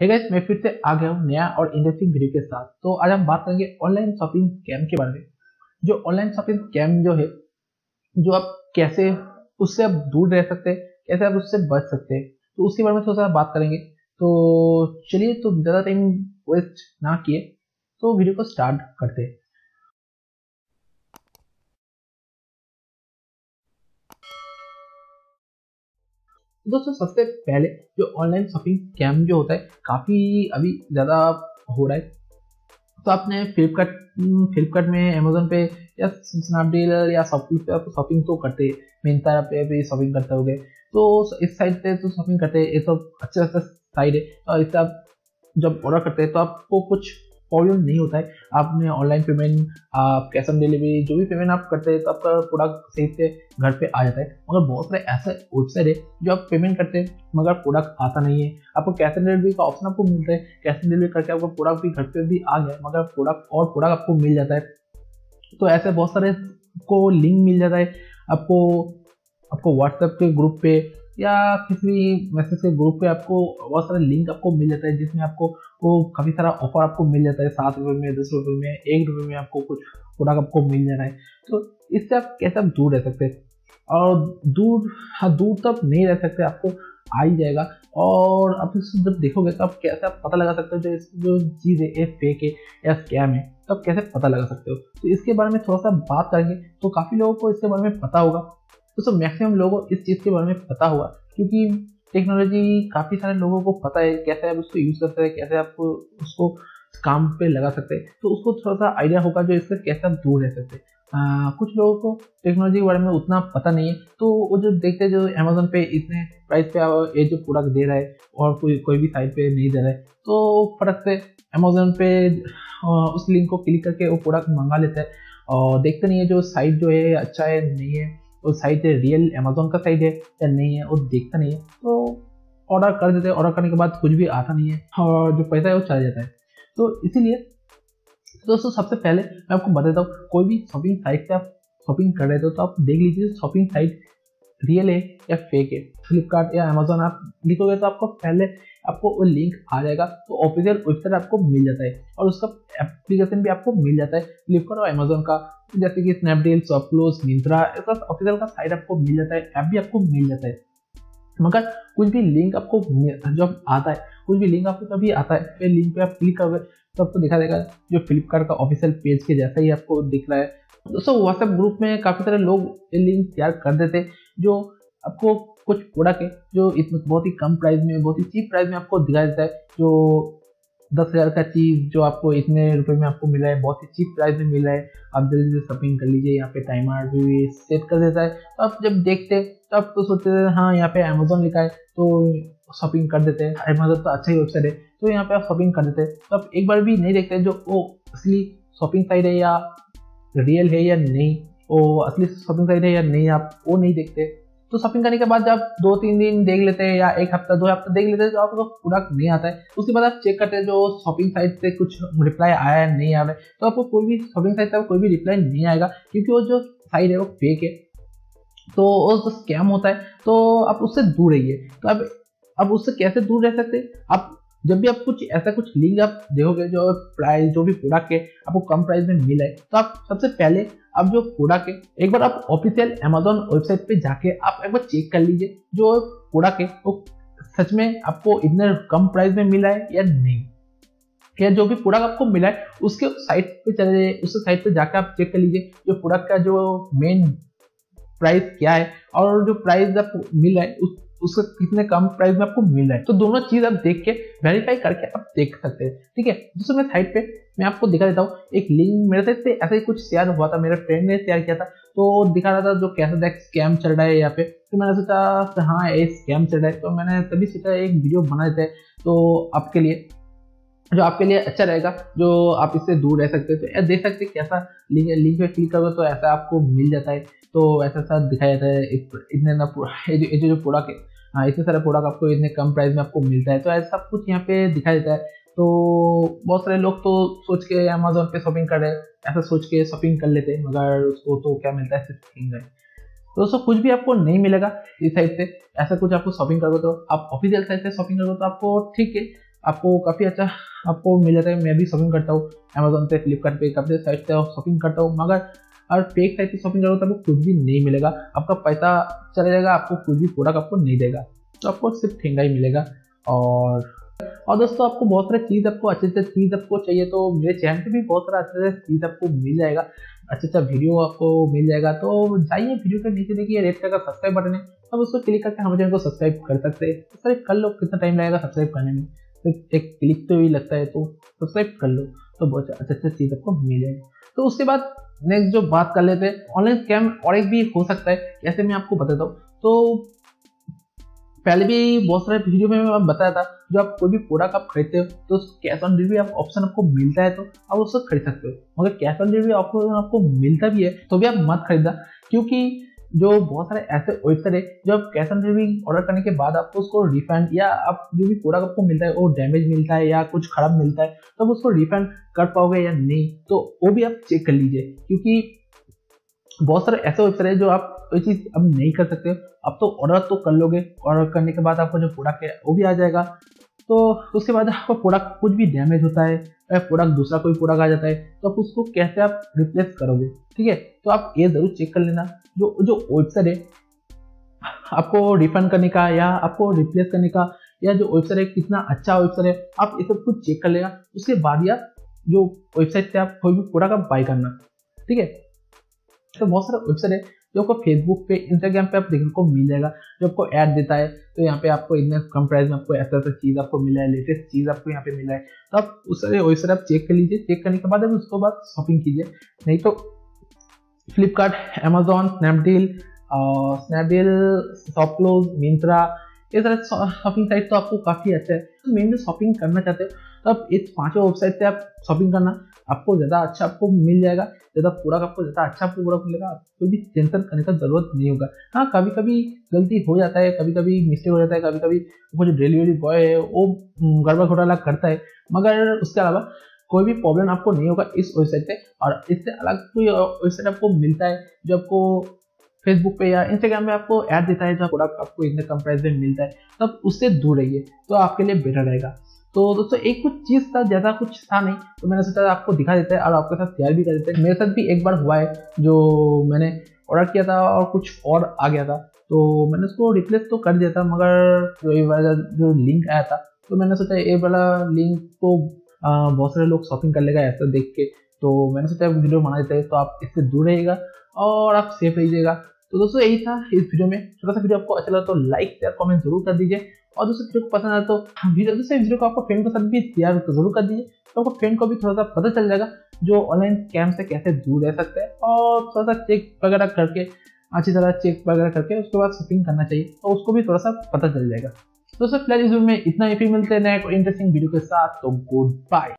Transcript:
है गाइस मैं फिर से आ गया हूँ नया और इंटरेस्टिंग वीडियो के साथ। तो आज हम बात करेंगे ऑनलाइन शॉपिंग स्कैम के बारे में। जो ऑनलाइन शॉपिंग स्कैम जो है, जो आप कैसे, उससे आप दूर रह सकते हैं, कैसे आप उससे बच सकते हैं तो उसके बारे में थोड़ा सा बात करेंगे। तो चलिए तो ज़्यादा टाइम वेस्ट ना किए तो वीडियो को स्टार्ट करते हैं। दोस्तों, सबसे पहले जो ऑनलाइन शॉपिंग स्कैम जो होता है, काफ़ी अभी ज़्यादा हो रहा है। तो आपने फ्लिपकार्ट फ्लिपकार्ट में अमेजोन पे या स्नैपडील या शॉपिंग पे आप शॉपिंग तो करते मिंत्रा पे भी शॉपिंग करते हो तो इस साइड पे तो शॉपिंग करते, ये तो अच्छा अच्छा साइड है। और इससे आप जब ऑर्डर करते हैं तो आपको कुछ प्रॉब्लम नहीं होता है। आपने ऑनलाइन पेमेंट आप कैश ऑन डिलीवरी जो भी पेमेंट आप करते हैं तो आपका प्रोडक्ट सही से घर पे आ जाता है। मगर बहुत सारे ऐसे वेबसाइट है जो आप पेमेंट करते हैं, मगर प्रोडक्ट आता नहीं है। आपको कैश ऑन डिलीवरी का ऑप्शन आपको मिलता है। कैश ऑन डिलीवरी करके आपका प्रोडक्ट भी घर पे भी आ गया, मगर प्रोडक्ट और प्रोडक्ट आपको मिल जाता है। तो ऐसे बहुत सारे को लिंक मिल जाता है। आपको आपको व्हाट्सएप के ग्रुप पे या किसी भी मैसेज के ग्रुप पे आपको बहुत सारा लिंक आपको मिल जाता है, जिसमें आपको वो काफ़ी सारा ऑफ़र आपको मिल जाता है, सात रुपये में, दस रुपये में, एक रुपये में आपको कुछ प्रोडक्ट आपको मिल जा रहा है। तो इससे आप कैसे आप दूर रह सकते हैं? और दूर हाँ दूर तब नहीं रह सकते, आपको आ ही जाएगा। और आप इसे जब देखोगे तो आप कैसे आप पता लगा सकते हो जो इस, जो चीज़ है, ये फेक है या स्कैम है तो आप कैसे पता लगा सकते हो? तो इसके बारे में थोड़ा सा बात करेंगे तो काफ़ी लोगों को इसके बारे में पता होगा। तो मैक्सिमम लोगों को इस चीज़ के बारे में पता हुआ, क्योंकि टेक्नोलॉजी काफ़ी सारे लोगों को पता है कैसे आप उसको यूज़ करते हैं, कैसे आप उसको काम पे लगा सकते हैं। तो उसको थोड़ा सा आइडिया होगा जो इससे कैसे आप दूर रह सकते हैं। कुछ लोगों को टेक्नोलॉजी के बारे में उतना पता नहीं है तो वो जो देखते हैं जो अमेजोन पे इतने प्राइस पे ये जो प्रोडक्ट दे रहा है और कोई कोई भी साइट पे नहीं दे रहा है तो फ़र्क से अमेजोन पे उस लिंक को क्लिक करके वो प्रोडक्ट मंगा लेते हैं। और देखते नहीं है जो साइट जो है अच्छा है, नहीं है। वो साइट रियल अमेजोन का साइट है, या नहीं है, वो देखता नहीं है तो ऑर्डर कर देते हैं। ऑर्डर करने के बाद कुछ भी आता नहीं है, और जो पैसा है वो चला जाता है। तो इसीलिए, दोस्तों, सबसे पहले मैं आपको बता देता हूँ, कोई भी शॉपिंग साइट से आप शॉपिंग कर रहे थे तो आप देख लीजिए शॉपिंग साइट रियल है या फेक है। फ्लिपकार्ट या अमेजोन आप लिखोगे तो आपको पहले आपको वो लिंक आ जाएगा तो ऑफिशियल वेबसाइट आपको मिल जाता है और उसका एप्लीकेशन भी आपको मिल जाता है फ्लिपकार्ट और अमेजोन का। जैसे कि स्नैपडील सॉफ्टक्लोज मिंत्रा ऐसा ऑफिशियल का साइट आपको मिल जाता है ऐप भी आपको मिल जाता है। मगर कुछ भी लिंक आपको जब आता है, कुछ भी लिंक आपको कभी आता है, फिर लिंक पे आप क्लिक करोगे तो आपको दिखा देगा जो फ्लिपकार्ट का ऑफिशियल पेज के जैसा ही आपको दिख रहा है। दोस्तों व्हाट्सएप ग्रुप में काफ़ी सारे लोग ये लिंक तैयार कर देते हैं, जो आपको कुछ प्रोडक्ट है जो इसमें बहुत ही कम प्राइस में, बहुत ही चीप प्राइस में आपको दिखाया जाता है, जो दस हज़ार का चीज़ जो आपको इतने रुपए में आपको मिला है, बहुत ही चीप प्राइस में मिला है, आप जल्दी से शॉपिंग कर लीजिए, यहाँ पे टाइमर भी सेट कर देता है। तो आप जब देखते तो आप तो सोचते थे हाँ यहाँ पे अमेजोन लिखा है तो शॉपिंग कर देते हैं। अमेजोन तो अच्छा ही वेबसाइट है तो यहाँ पे आप शॉपिंग कर देते हैं। तो आप एक बार भी नहीं देखते जो वो असली शॉपिंग साइट है या रियल है या नहीं, वो असली शॉपिंग साइट है या नहीं, आप वो नहीं देखते। तो शॉपिंग करने के बाद जब दो तीन दिन देख लेते हैं या एक हफ़्ता, दो हफ़्ता देख लेते हैं तो आपको प्रोडक्ट नहीं आता है। उसके बाद आप चेक करते हैं जो शॉपिंग साइट से कुछ रिप्लाई आया है, नहीं आ रहा है तो आपको कोई भी शॉपिंग साइट से कोई भी रिप्लाई नहीं आएगा, क्योंकि वो जो साइट है वो फेक है। तो वो जो स्कैम होता है तो आप उससे दूर रहिए। तो आप अब उससे कैसे दूर रह सकते आप जब भी आप कुछ ऐसा कुछ लिंक आप देखोगे जो प्राइस जो भी प्रोडक्ट है आपको कम प्राइस में मिला है तो आप सबसे पहले अब जो प्रोडक्ट है एक बार आप ऑफिशियल अमेजोन वेबसाइट पे जाके आप एक बार चेक कर लीजिए जो प्रोडक्ट है वो सच में आपको इतने कम प्राइस में मिला है या नहीं। क्या जो भी प्रोडक्ट आपको मिला है, उसके साइट पे चले जाइए उसके साइट पे जाकर आप चेक कर लीजिए जो प्रोडक्ट का जो मेन प्राइस क्या है और जो प्राइस आप मिला है, उस उसका कितने कम प्राइस में आपको मिल रहा है। तो दोनों चीज़ आप देख के वेरीफाई करके आप देख सकते हैं, ठीक है? दूसरे मैं साइड पे मैं आपको दिखा देता हूँ। एक लिंक मेरे से ऐसा ही कुछ शेयर हुआ था, मेरे फ्रेंड ने शेयर किया था। तो दिखा रहा था जो कैसा देख स्कैम चल रहा है यहाँ पे। तो मैंने सोचा हाँ ये स्कैम चल रहा है। तो मैंने तभी सोचा, एक वीडियो बना देते तो आपके लिए, जो आपके लिए अच्छा रहेगा, जो आप इससे दूर रह सकते हैं। तो देख सकते हैं कैसा लिंक लिंक पे क्लिक करोगे तो ऐसा आपको मिल जाता है। तो ऐसा ऐसा दिखाया जाता है। इतने ना ये जो जो प्रोडक्ट है हाँ इतने सारे प्रोडक्ट आपको इतने कम प्राइस में आपको मिलता है तो ऐसा सब कुछ यहाँ पे दिखाई देता है। तो बहुत सारे लोग तो सोच के अमेजोन पे शॉपिंग कर रहे हैं, ऐसा सोच के शॉपिंग कर लेते हैं, मगर उसको तो क्या मिलता है, सिर्फ़ फिंगर तो दोस्तों कुछ भी आपको नहीं मिलेगा इस साइड से ऐसा कुछ आपको शॉपिंग करोगे तो आप ऑफिशियल साइड से शॉपिंग करोगे तो आपको ठीक है, आपको काफ़ी अच्छा आपको मिल जाता है। मैं भी शॉपिंग करता हूँ अमेजोन पे फ्लिपकार्ट काफ़ी साइट से शॉपिंग करता हूँ, मगर और फेक साइट से शॉपिंग करोगे तो आपको कुछ भी नहीं मिलेगा। आपका पैसा चला जाएगा, आपको कुछ भी प्रोडक्ट आपको नहीं देगा। तो आपको सिर्फ़ ठेंगा ही मिलेगा। और और दोस्तों, आपको बहुत सारे चीज़ आपको अच्छे अच्छे चीज़ आपको चाहिए तो मेरे चैनल पे भी बहुत सारा अच्छे अच्छे चीज़ आपको मिल जाएगा। अच्छा अच्छा वीडियो आपको मिल जाएगा। तो जाइए वीडियो के नीचे देखिए रेड कलर का सब्सक्राइब बटन है। अब उसको क्लिक करके हमारे चैनल को सब्सक्राइब कर सकते हैं। तो सर कर लो कितना टाइम लगेगा सब्सक्राइब करने में? तो एक क्लिक तो भी लगता है तो सब्सक्राइब कर लो। तो बहुत अच्छा अच्छा चीज़ आपको मिल जाएगा। तो उसके बाद नेक्स्ट जो बात कर लेते हैं ऑनलाइन स्कैम और एक भी हो सकता है, ऐसे मैं आपको बताता हूँ। तो पहले भी बहुत सारे वीडियो में मैं बताया था, जो आप कोई भी प्रोडक्ट आप खरीदते हो तो कैश ऑन डिलीवरी आप ऑप्शन आपको मिलता है तो आप उससे खरीद सकते हो। मगर कैश ऑन डिलीवरी ऑप्शन आपको मिलता भी है तो भी आप मत खरीदा क्योंकि जो बहुत सारे ऐसे वेबसाइट है, जो आप कैश ऑन डिलीवरी ऑर्डर करने के बाद आपको उसको रिफंड या आप जो भी प्रोडक्ट आपको मिलता है, वो डैमेज मिलता है या कुछ खराब मिलता है तो आप उसको रिफंड कर पाओगे या नहीं तो वो भी आप चेक कर लीजिए। क्योंकि बहुत सारे ऐसे वेबसाइट है जो आप कोई चीज़ अब नहीं कर सकते अब तो ऑर्डर तो कर लोगे ऑर्डर करने के बाद आपको जो प्रोडक्ट है, वो भी आ जाएगा। तो उसके बाद आपका प्रोडक्ट कुछ भी डैमेज होता है या प्रोडक्ट दूसरा कोई प्रोडक्ट आ जाता है तो आप उसको कैसे आप रिप्लेस करोगे? ठीक है? तो आप ये ज़रूर चेक कर लेना। जो जो वेबसाइट है, आपको रिफंड करने का या आपको रिप्लेस करने का, या जो वेबसाइट है, कितना अच्छा वेबसाइट है, आप ये सब कुछ चेक कर लेगा उसके बाद आप जो वेबसाइट से आप कोई भी प्रोडक्ट आप बाई करना। ठीक है? तो बहुत सारे वेबसाइट है जो आपको फेसबुक पे इंस्टाग्राम पे आप देखने को मिल जाएगा जो आपको ऐड देता है तो यहाँ पे आपको इतने कम प्राइस में आपको ऐसा ऐसा चीज़ आपको मिला है लेटेस्ट चीज़ आपको यहाँ पे मिला है। तो आप उस तरह वैसे आप चेक कर लीजिए चेक करने के बाद आप उसके बाद शॉपिंग कीजिए। नहीं तो Flipkart Amazon Snapdeal Snapdeal ShopClues Myntra ये तरह शॉपिंग साइट तो आपको काफ़ी अच्छा है। तो मेन शॉपिंग करना चाहते हो तो आप इस पाँचों वेबसाइट से आप शॉपिंग करना, आपको ज़्यादा अच्छा आपको मिल जाएगा। ज़्यादा पूरा आपको ज़्यादा अच्छा पूरा मिलेगा कोई भी टेंशन करने का ज़रूरत नहीं होगा। हाँ कभी कभी गलती हो जाता है कभी कभी मिस्टेक हो जाता है कभी कभी वो जो डिलीवरी बॉय है, वो गड़बड़ घोटाला करता है। मगर उसके अलावा कोई भी प्रॉब्लम आपको नहीं होगा इस वेबसाइट से और इससे अलग कोई वेबसाइट आपको मिलता है, जो आपको फेसबुक पे या इंस्टाग्राम में आपको ऐड देता है जो प्रोडक्ट आपको इतने कम प्राइस में मिलता है, तब उससे दूर रहिए तो आपके लिए बेटर रहेगा। तो दोस्तों, एक कुछ चीज़ था, ज़्यादा कुछ था नहीं तो मैंने सोचा आपको दिखा देता है और आपके साथ शेयर भी कर देते हैं। मेरे साथ भी एक बार हुआ है, जो मैंने ऑर्डर किया था और कुछ और आ गया था तो मैंने उसको रिप्लेस तो कर दिया था, मगर जो ये वाला, जो लिंक आया था तो मैंने सोचा ये वाला लिंक को बहुत सारे लोग शॉपिंग कर लेगा ऐसा देख के तो मैंने सोचा वीडियो बना देते हैं तो आप इससे दूर रहिएगा और आप सेफ़ रहिएगा। तो दोस्तों, यही था इस वीडियो में। छोटा सा वीडियो आपको अच्छा लगा तो लाइक शेयर कमेंट ज़रूर कर दीजिए। और दोस्तों, वीडियो को पसंद आया तो वीडियो दूसरे वीडियो को आपको फ्रेंड के साथ भी शेयर ज़रूर कर दीजिए। तो आपको फ्रेंड को भी थोड़ा सा पता चल जाएगा जो ऑनलाइन स्कैम से कैसे दूर रह सकते हैं। और थोड़ा सा चेक वगैरह करके, अच्छी तरह चेक वगैरह करके उसके बाद शॉपिंग करना चाहिए तो उसको भी थोड़ा सा पता चल जाएगा। दोस्तों, फ़िलहाल इस वीडियो में इतना ही। फिर मिलते हैं नए इंटरेस्टिंग वीडियो के साथ। तो गुड बाय